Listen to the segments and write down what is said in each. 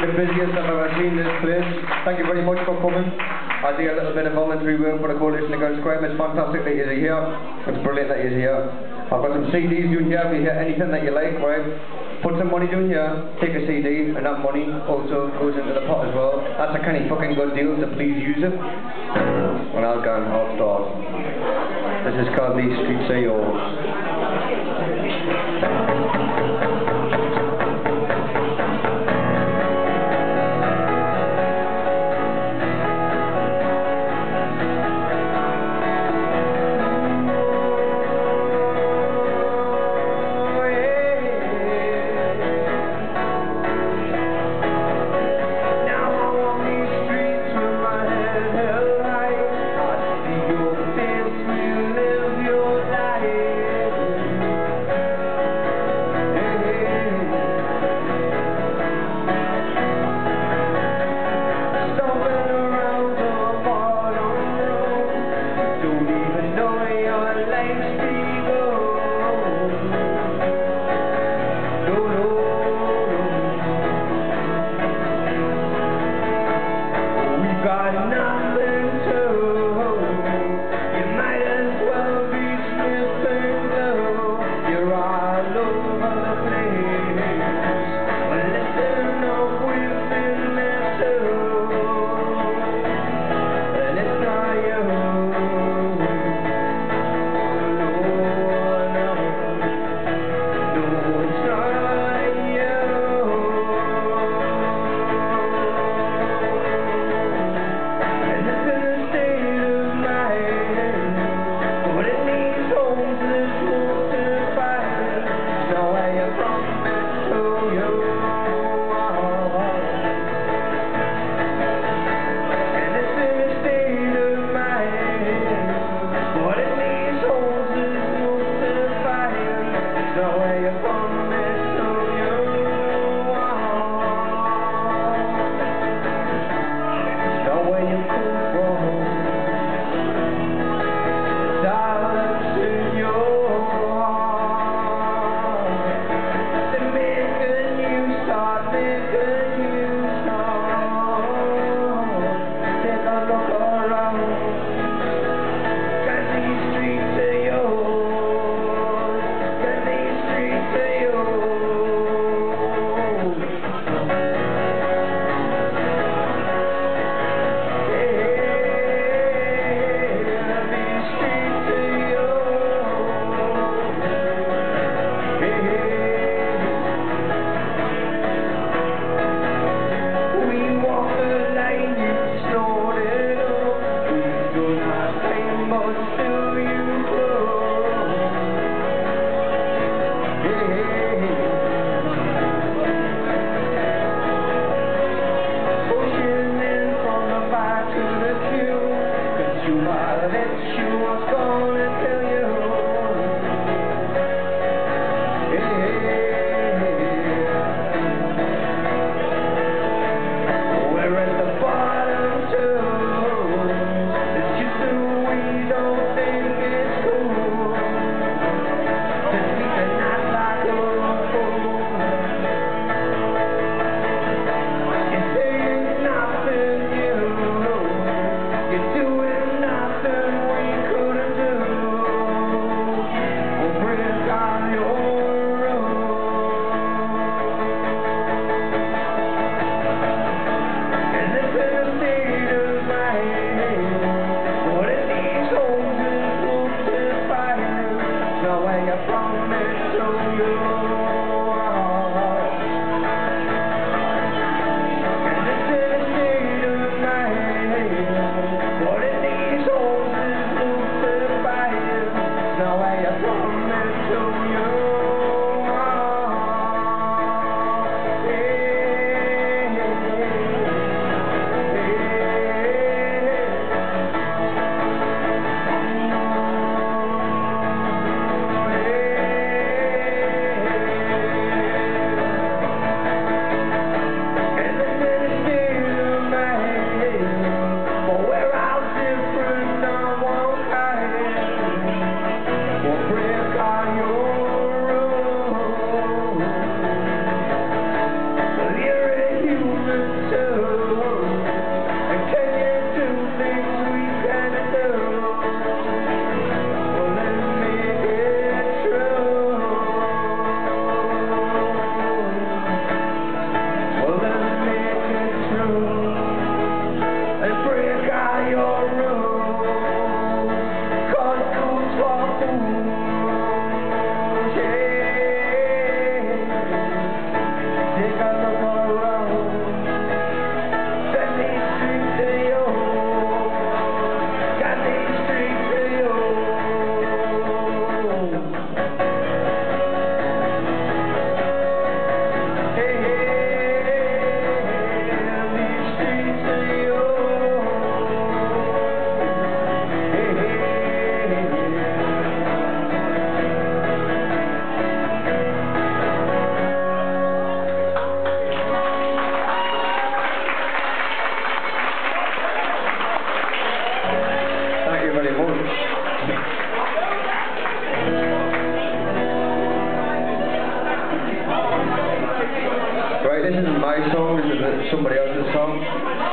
the busiest I've ever seen this place. Thank you very much for coming. I do a little bit of voluntary work for the Coalition Against Crime. It's fantastic that you're here. It's brilliant that you're here. I've got some CDs down here. If you hear anything that you like, right, put some money down here, take a CD, and that money also goes into the pot as well. That's a kind of fucking good deal, so please use it. And I'll go and I'll start. This is called the Street Are Right, this isn't my song, this is somebody else's song.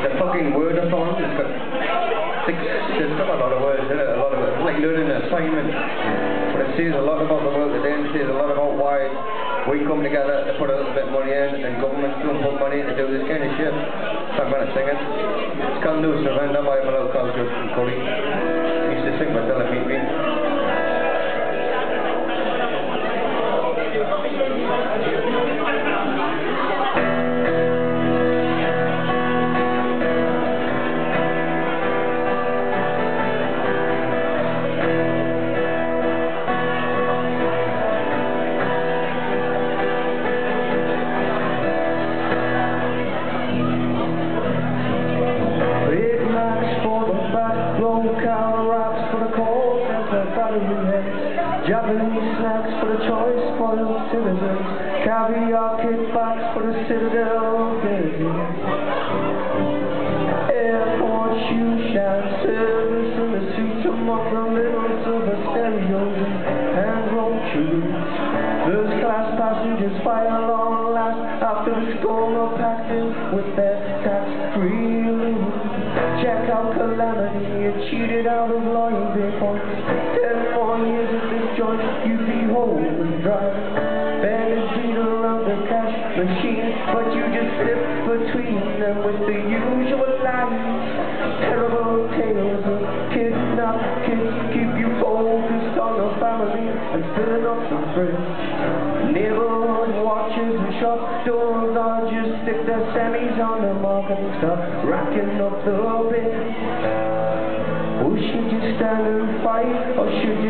It's a fucking wordathon. It's got six, it's got a lot of words in it, a lot of it. It's like learning an assignment. But it says a lot about the world today, it says a lot about why we come together to put a little bit of money in, and governments don't put money in to do this kind of shit. I'm going to sing it. It's called No Surrender by a fellow called Justin Currie. He used to sing by Del Amitri. Japanese the are packed with their tax-free loot. Check out calamity, you cheated out of loyalty points. Ten more years joint you behold and drive. Bandits beat around the cash machine, but you just slip between them with the usual lies. Terrible tales of kidnap kids keep you focused on the family and filling up the fridge. Neighborhood watches and shop doors stick their semis on the market and start racking up the bin. Oh, uh, should you stand and fight, or should you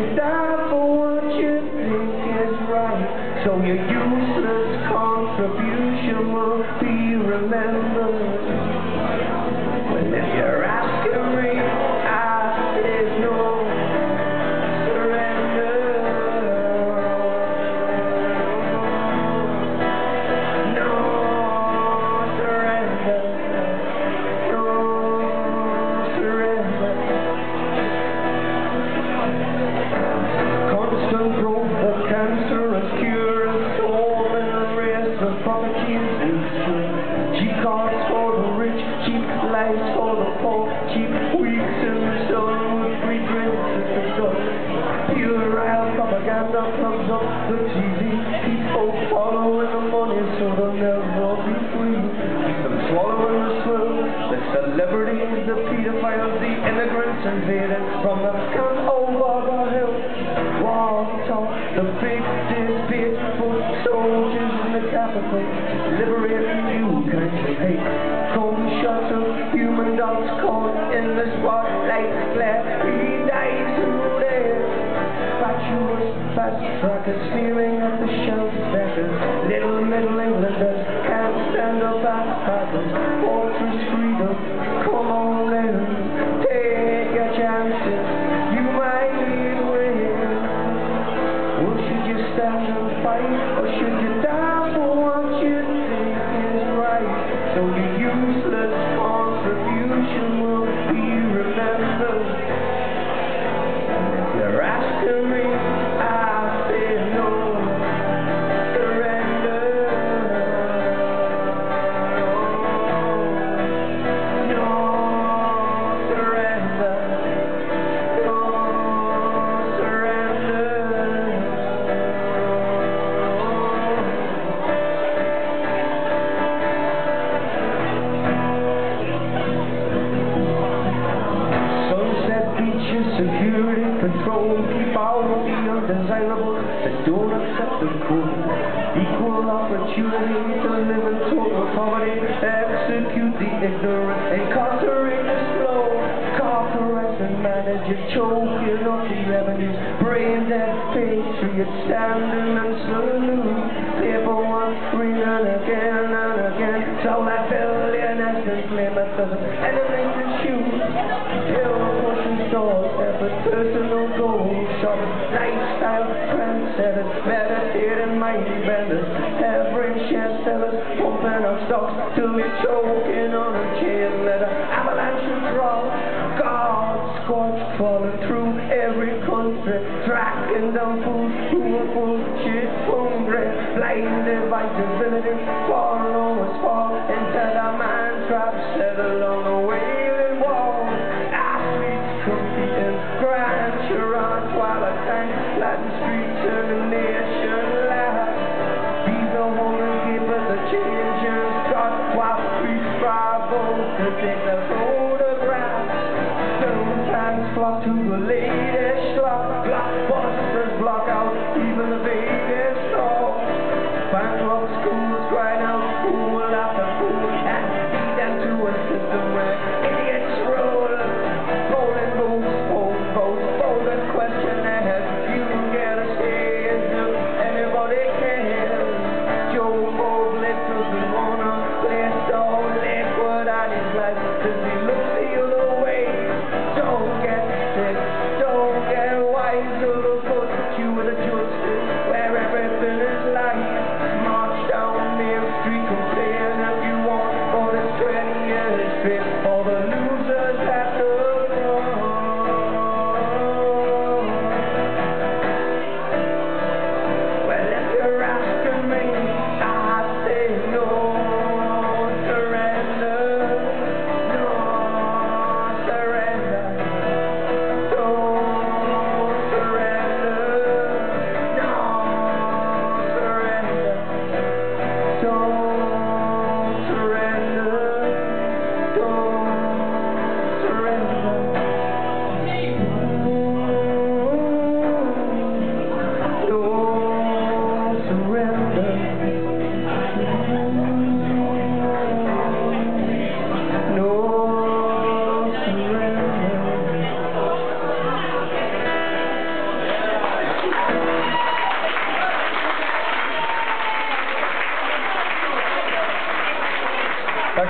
Puerile propaganda comes up the TV, people following the money so they'll never be free. Them swallowing the swill, the celebrities, the pedophiles, the immigrants invading from the count over the hill. War talk, the big debate, foot soldiers in the capital, liberating you kinds of hate. Come shots of human dogs caught in the spotlight glare. Keep out the undesirable that don't accept the code. Equal opportunity to live in total poverty, execute the ignorant, incarcerate the slow. Corporates and managers choking up the revenues, brain dead patriots standing and salute. Paper one ringing again and again, so that billionaires can claim to shoot. Hill stores, effort, personal goals, shopping, lifestyle trendsetters, meditating mind benders, every share sellers, pumping up stocks till we're choking on a chain letter, avalanche and draw, God scorch falling through every country, tracking down fools who are bullshit hungry, blinded by divinity,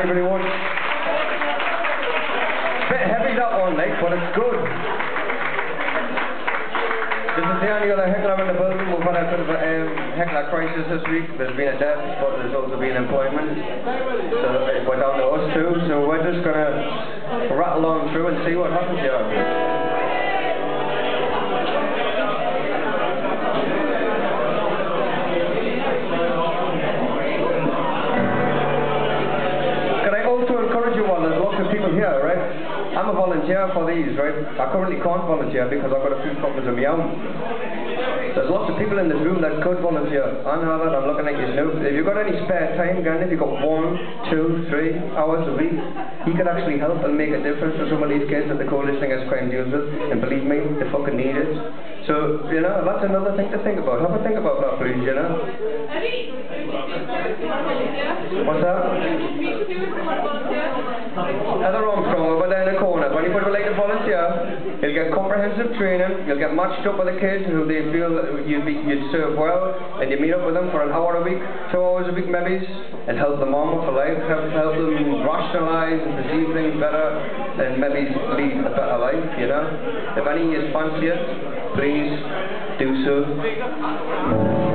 Much. Bit heavy that one, like, but it's good. This is the only other heckler in the building. We've had a bit of a um, heckler crisis this week. There's been a death, but there's also been employment. So it went down to us too. So we're just gonna rattle on through and see what happens here. Volunteer for these, right? I currently can't volunteer because I've got a few problems of my own. There's lots of people in this room that could volunteer. I know that, I'm looking at you now. If you've got any spare time, again, if you've got one, two, three hours a week, you could actually help and make a difference to some of these kids that the Coalition Against Crime deals with. And believe me, they fucking need it. So, you know, that's another thing to think about. Have a think about that, please, you know? What's that? Heather Armstrong over there in the corner. If anybody would like to volunteer, you'll get comprehensive training, you'll get matched up with the kids who they feel you'd, be, you'd serve well, and you meet up with them for an hour a week, two hours a week maybe, and help them on with life, help, help them rationalise and perceive things better, and maybe lead a better life, you know? If any you fancy it, please do so.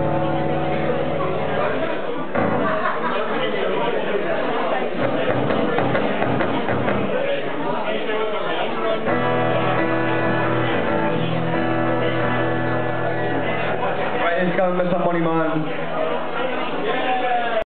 government some money, man.